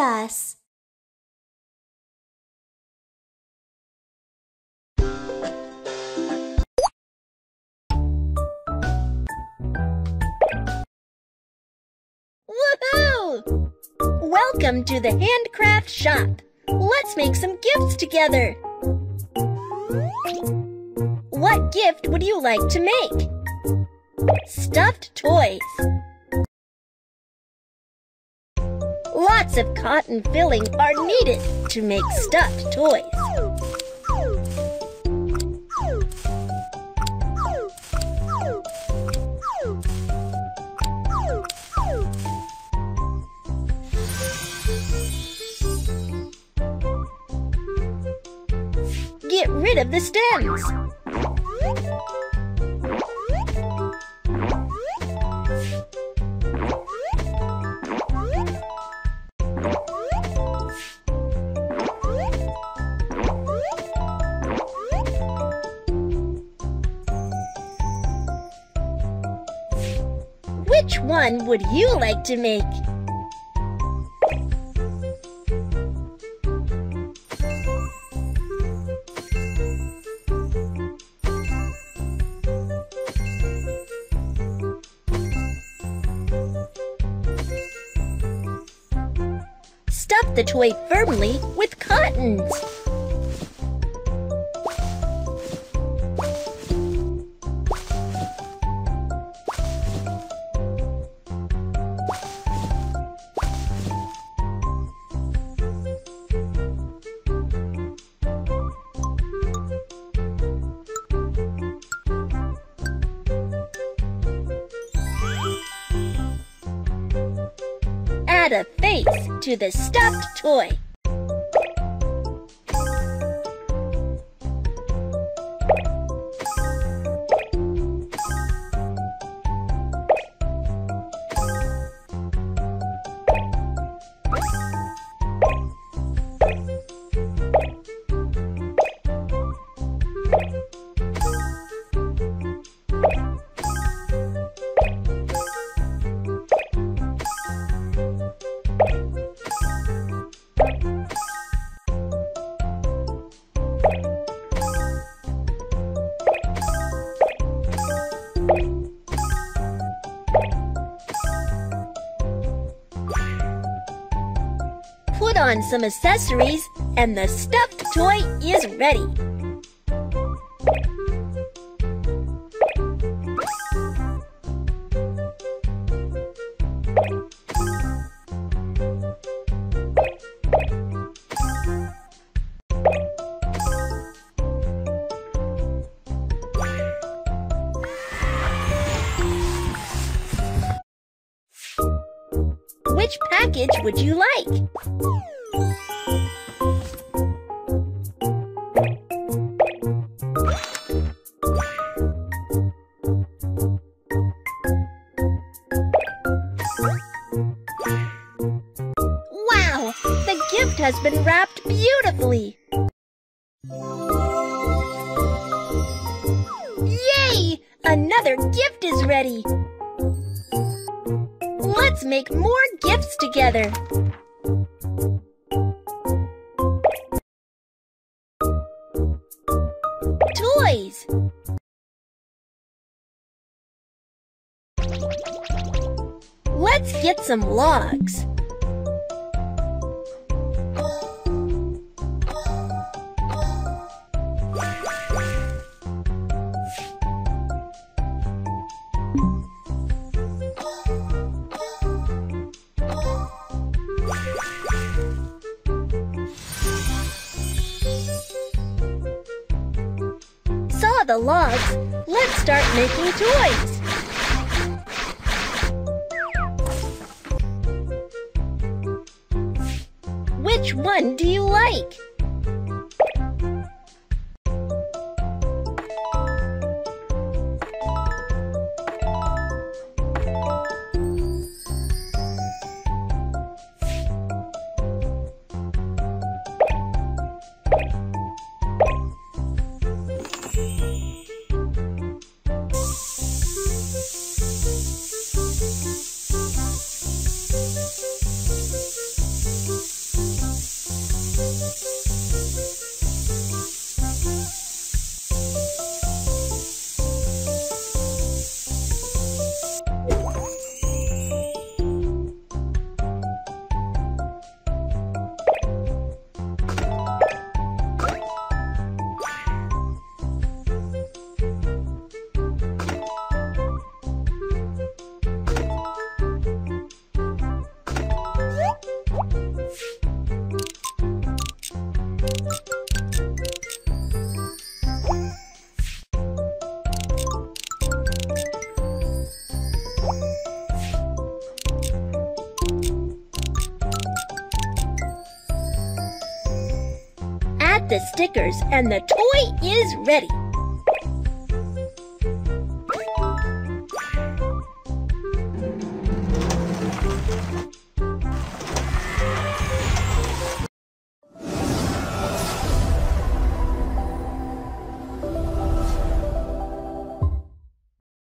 bus. Woohoo! Welcome to the handcraft shop. Let's make some gifts together. What gift would you like to make? Stuffed toys. Lots of cotton filling are needed to make stuffed toys. Get rid of the stems. Which one would you like to make? Stuff the toy firmly with cottons. Add a face to the stuffed toy. Put on some accessories and the stuffed toy is ready. Which package would you like? Wow! The gift has been wrapped beautifully! Yay! Another gift is ready! Let's make more gifts together. Toys. Let's get some logs. Saw the logs. Let's start making toys. Which one do you like? The stickers and the toy is ready.